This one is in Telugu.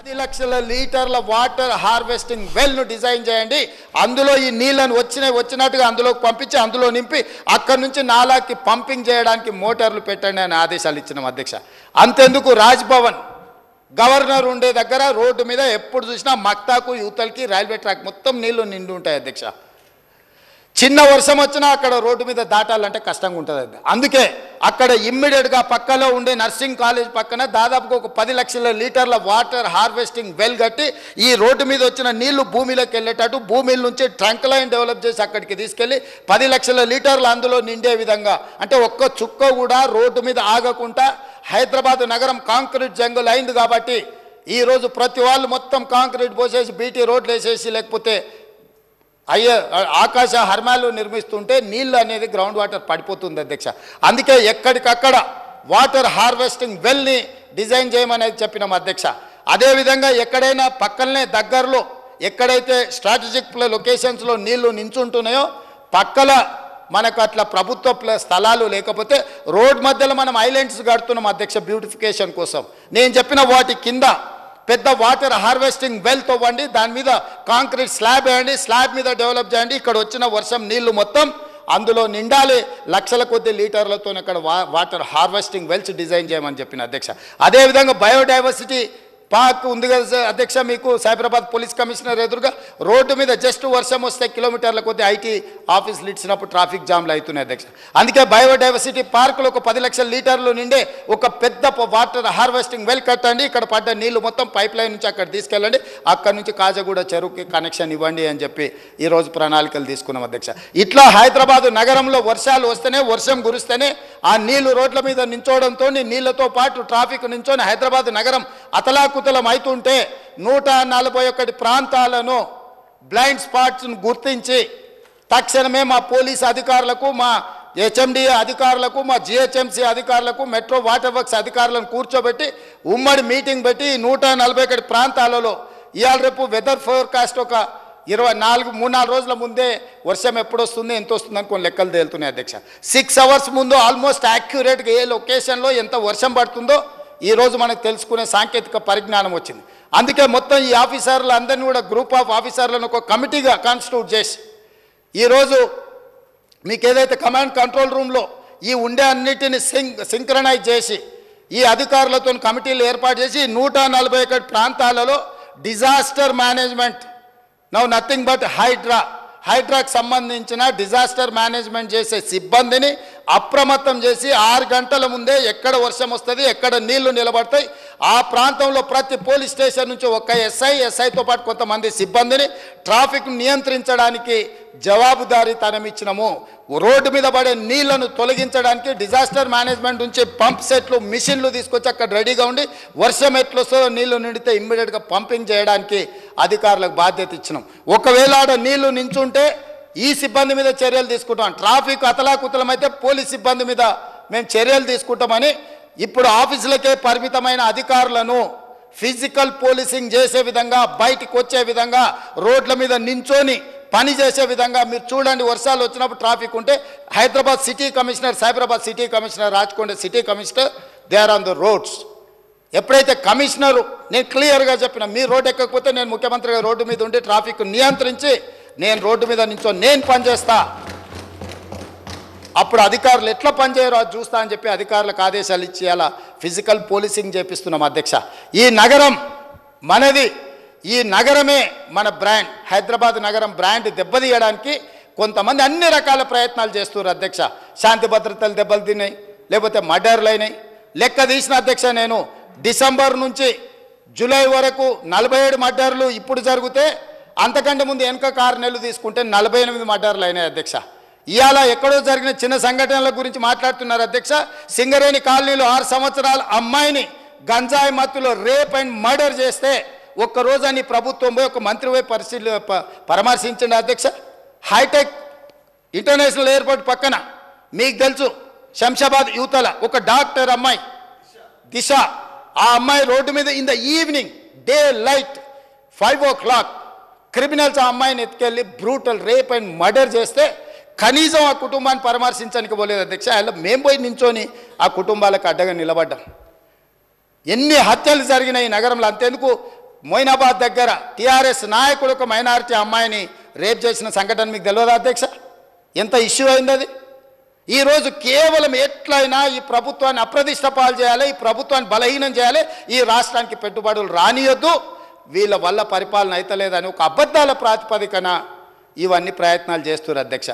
పది లక్షల లీటర్ల వాటర్ హార్వెస్టింగ్ వెల్ను డిజైన్ చేయండి. అందులో ఈ నీళ్ళను వచ్చినవి వచ్చినట్టుగా అందులోకి పంపించి అందులో నింపి అక్కడి నుంచి నాలాకి పంపింగ్ చేయడానికి మోటార్లు పెట్టండి అని ఆదేశాలు ఇచ్చినాం అధ్యక్ష. అంతెందుకు రాజ్భవన్ గవర్నర్ ఉండే దగ్గర రోడ్డు మీద ఎప్పుడు చూసినా మక్తాకు యూతలకి రైల్వే ట్రాక్ మొత్తం నీళ్ళు నిండి ఉంటాయి అధ్యక్ష. చిన్న వర్షం వచ్చినా అక్కడ రోడ్డు మీద దాటాలంటే కష్టంగా ఉంటుంది అది అందుకే అక్కడ ఇమ్మీడియట్గా పక్కలో ఉండే నర్సింగ్ కాలేజ్ పక్కన దాదాపుగా ఒక పది లక్షల లీటర్ల వాటర్ హార్వెస్టింగ్ వెల్ కట్టి ఈ రోడ్డు మీద వచ్చిన నీళ్ళు భూమిలోకి వెళ్ళేటట్టు భూమిల నుంచి ట్రంక్ లైన్ డెవలప్ చేసి అక్కడికి తీసుకెళ్ళి పది లక్షల లీటర్లు అందులో నిండే విధంగా అంటే ఒక్క చుక్క కూడా రోడ్డు మీద ఆగకుండా హైదరాబాద్ నగరం కాంక్రీట్ జంగుల్ అయింది కాబట్టి ఈరోజు ప్రతి వాళ్ళు మొత్తం కాంక్రీట్ పోసేసి బీటీ రోడ్లు వేసేసి లేకపోతే అయ్యే ఆకాశ హర్మాలు నిర్మిస్తుంటే నీళ్ళు అనేది గ్రౌండ్ వాటర్ పడిపోతుంది అధ్యక్ష. అందుకే ఎక్కడికక్కడ వాటర్ హార్వెస్టింగ్ వెల్ని డిజైన్ చేయమనేది చెప్పినాం అధ్యక్ష. అదేవిధంగా ఎక్కడైనా పక్కనే దగ్గరలో ఎక్కడైతే స్ట్రాటజిక్ లొకేషన్స్లో నీళ్ళు నించుంటున్నాయో పక్కల మనకు అట్లా ప్రభుత్వ స్థలాలు లేకపోతే రోడ్ మధ్యలో మనం ఐలాండ్స్ కడుతున్నాం అధ్యక్ష బ్యూటిఫికేషన్ కోసం. నేను చెప్పిన వాటి కింద పెద్ద వాటర్ హార్వెస్టింగ్ వెల్ తవ్వండి దాని మీద కాంక్రీట్ స్లాబ్ వేయండి స్లాబ్ మీద డెవలప్ చేయండి. ఇక్కడ వచ్చిన వర్షం నీళ్ళు మొత్తం అందులో నిండాలి. లక్షల కొద్ది లీటర్లతో అక్కడ వాటర్ హార్వెస్టింగ్ వెల్స్ డిజైన్ చేయమని చెప్పిన అధ్యక్ష. అదేవిధంగా బయోడైవర్సిటీ పార్క్ ఉంది కదా సార్. అధ్యక్ష మీకు సైబరాబాద్ పోలీస్ కమిషనర్ ఎదురుగా రోడ్డు మీద జస్ట్ వర్షం వస్తే కిలోమీటర్ల కొద్ది ఐటీ ఆఫీసులు ఇచ్చినప్పుడు ట్రాఫిక్ జామ్లు అవుతున్నాయి అధ్యక్ష. అందుకే బయోడైవర్సిటీ పార్కులో ఒక పది లక్షల లీటర్లు నిండే ఒక పెద్ద వాటర్ హార్వెస్టింగ్ వెల్ కట్టండి. ఇక్కడ పడ్డ నీళ్ళు మొత్తం పైప్ లైన్ నుంచి అక్కడ తీసుకెళ్ళండి. అక్కడ నుంచి కాజగూడ చెరువుకి కనెక్షన్ ఇవ్వండి అని చెప్పి ఈరోజు ప్రణాళికలు తీసుకున్నాం అధ్యక్ష. ఇట్లా హైదరాబాద్ నగరంలో వర్షాలు వస్తేనే వర్షం కురిస్తేనే ఆ నీళ్ళు రోడ్ల మీద నించోవడంతో నీళ్ళతో పాటు ట్రాఫిక్ నించొని హైదరాబాద్ నగరం అతలాకుతలం అవుతుంటే నూట నలభై ఒకటి ప్రాంతాలను బ్లైండ్ స్పాట్స్ను గుర్తించి తక్షణమే మా పోలీస్ అధికారులకు మా హెచ్ఎండిఏ అధికారులకు మా జిహెచ్ఎంసీ అధికారులకు మెట్రో వాటర్ వర్క్స్ అధికారులను కూర్చోబెట్టి ఉమ్మడి మీటింగ్ పెట్టి నూట నలభై ఒకటి ప్రాంతాలలో ఇవాళ రేపు వెదర్ ఫోర్కాస్ట్ ఒక ఇరవై నాలుగు మూడు నాలుగు రోజుల ముందే వర్షం ఎప్పుడు వస్తుంది ఎంత వస్తుందని కొన్ని లెక్కలు తేలుతున్నాయి అధ్యక్ష. సిక్స్ అవర్స్ ముందు ఆల్మోస్ట్ యాక్యురేట్గా ఏ లొకేషన్లో ఎంత వర్షం పడుతుందో ఈ రోజు మనకు తెలుసుకునే సాంకేతిక పరిజ్ఞానం వచ్చింది. అందుకే మొత్తం ఈ ఆఫీసర్లు అందరినీ కూడా గ్రూప్ ఆఫ్ ఆఫీసర్లను ఒక కమిటీగా కాన్స్టిట్యూట్ చేసి ఈరోజు మీకు ఏదైతే కమాండ్ కంట్రోల్ రూమ్లో ఈ ఉండే అన్నిటిని సింక్ సింక్రనైజ్ చేసి ఈ అధికారులతో కమిటీలు ఏర్పాటు చేసి నూట నలభై ఒకటి ప్రాంతాలలో disaster management now nothing but Hydraa హైడ్రాకి సంబంధించిన డిజాస్టర్ మేనేజ్మెంట్ చేసే సిబ్బందిని అప్రమత్తం చేసి ఆరు గంటల ముందే ఎక్కడ వర్షం వస్తుంది ఎక్కడ నీళ్ళు నిలబడతాయి ఆ ప్రాంతంలో ప్రతి పోలీస్ స్టేషన్ నుంచి ఒక ఎస్ఐ ఎస్ఐతో పాటు కొంతమంది సిబ్బందిని ట్రాఫిక్ నియంత్రించడానికి జవాబుదారీతనం ఇచ్చినము. రోడ్డు మీద పడే నీళ్ళను తొలగించడానికి డిజాస్టర్ మేనేజ్మెంట్ నుంచి పంప్ సెట్లు మిషన్లు తీసుకొచ్చి అక్కడ రెడీగా ఉండి వర్షం ఎట్లొస్తుందో నీళ్ళు నిండితే ఇమ్మీడియట్గా పంపింగ్ చేయడానికి అధికారులకు బాధ్యత ఇచ్చినాం. ఒకవేళ ఆడ నీళ్ళు నించుంటే ఈ సిబ్బంది మీద చర్యలు తీసుకుంటాం. ట్రాఫిక్ అతలాకుతలమైతే పోలీస్ సిబ్బంది మీద మేము చర్యలు తీసుకుంటామని ఇప్పుడు ఆఫీసులకే పరిమితమైన అధికారులను ఫిజికల్ పోలీసింగ్ చేసే విధంగా బయటికి వచ్చే విధంగా రోడ్ల మీద నించొని పని చేసే విధంగా మీరు చూడండి వర్షాలు వచ్చినప్పుడు ట్రాఫిక్ ఉంటే Hyderabad city commissioner Cyberabad city commissioner Rachakonda city commissioner they are on the roads. ఎప్పుడైతే కమిషనరు నేను క్లియర్గా చెప్పిన మీ రోడ్ ఎక్కకపోతే నేను ముఖ్యమంత్రిగా రోడ్డు మీద ఉండి ట్రాఫిక్ నియంత్రించి నేను రోడ్డు మీద నించో నేను పనిచేస్తా. అప్పుడు అధికారులు ఎట్లా పనిచేయరో అది చూస్తా అని చెప్పి అధికారులకు ఆదేశాలు ఇచ్చి అలా ఫిజికల్ పోలీసింగ్ చేపిస్తున్నాం అధ్యక్ష. ఈ నగరం మనది ఈ నగరమే మన బ్రాండ్ హైదరాబాద్ నగరం బ్రాండ్ దెబ్బతీయడానికి కొంతమంది అన్ని రకాల ప్రయత్నాలు చేస్తున్నారు అధ్యక్ష. శాంతి భద్రతలు దెబ్బలు తిన్నాయి లేకపోతే మర్డర్లు అయినాయి. లెక్క తీసిన అధ్యక్ష నేను డిసెంబర్ నుంచి జూలై వరకు నలభై ఏడు మర్డర్లు ఇప్పుడు జరిగితే అంతకంటే ముందు వెనక కారు నెలలు తీసుకుంటే నలభై ఎనిమిది మర్డర్లు అయినాయి అధ్యక్ష. ఇవాళ ఎక్కడో జరిగిన చిన్న సంఘటనల గురించి మాట్లాడుతున్నారు అధ్యక్ష. సింగరేణి కాలనీలో ఆరు సంవత్సరాల అమ్మాయిని గంజాయి మత్తులో రేప్ అండ్ మర్డర్ చేస్తే ఒక్కరోజు అని ప్రభుత్వం పోయి ఒక మంత్రి పోయి పరిశీలి పరామర్శించండి అధ్యక్ష. హైటెక్ ఇంటర్నేషనల్ ఎయిర్పోర్ట్ పక్కన మీకు తెలుసు శంషాబాద్ యువతల ఒక డాక్టర్ అమ్మాయి. దిశ ఆ అమ్మాయి రోడ్డు మీద in the evening daylight five o'clock criminals ఆ అమ్మాయిని ఎత్తుకెళ్ళి బ్రూటల్ రేప్ అండ్ మర్డర్ చేస్తే కనీసం ఆ కుటుంబాన్ని పరామర్శించడానికి పోలేదు అధ్యక్ష. అలా మేము పోయి నించొని ఆ కుటుంబాలకు అడ్డగా నిలబడ్డాం. ఎన్ని హత్యలు జరిగినాయి ఈ నగరంలో అంతేందుకు? మొయినాబాద్ దగ్గర టీఆర్ఎస్ నాయకుడు ఒక మైనారిటీ అమ్మాయిని రేప్ చేసిన సంఘటన మీకు తెలియదా అధ్యక్ష? ఎంత ఇష్యూ అయింది అది? ఈరోజు కేవలం ఎట్లయినా ఈ ప్రభుత్వాన్ని అప్రదిష్ట పాలు చేయాలి ఈ ప్రభుత్వాన్ని బలహీనం చేయాలి ఈ రాష్ట్రానికి పెట్టుబడులు రానియొద్దు. వీళ్ళ వల్ల పరిపాలన అయితలేదని ఒక అబద్ధాల ప్రాతిపదికన ఇవన్నీ ప్రయత్నాలు చేస్తున్నారు అధ్యక్ష.